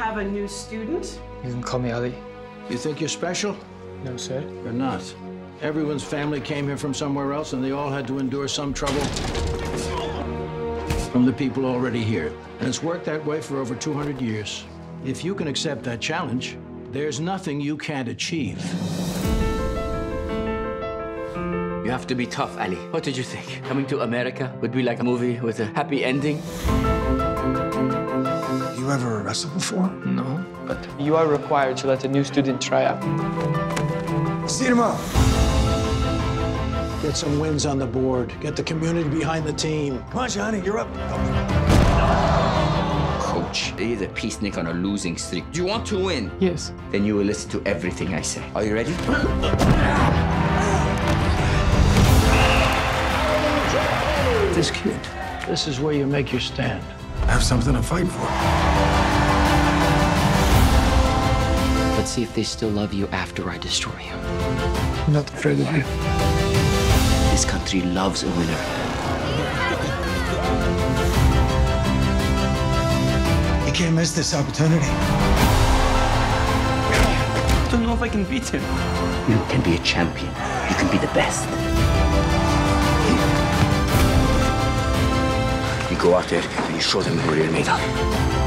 have a new student. You can call me Ali. You think you're special? No, sir. You're not. Everyone's family came here from somewhere else, and they all had to endure some trouble from the people already here. And it's worked that way for over 200 years. If you can accept that challenge, there's nothing you can't achieve. You have to be tough, Ali. What did you think? Coming to America would be like a movie with a happy ending? You ever wrestled before? No, but you are required to let a new student try out. See you tomorrow. Get some wins on the board. Get the community behind the team. Come on, Johnny, you're up. Coach, he's a peacenik on a losing streak. Do you want to win? Yes. Then you will listen to everything I say. Are you ready? This kid, this is where you make your stand. I have something to fight for. Let's see if they still love you after I destroy you. I'm not afraid of you. This country loves a winner. You can't miss this opportunity. I don't know if I can beat him. You can be a champion. You can be the best. You go out there and you show them who you're made of.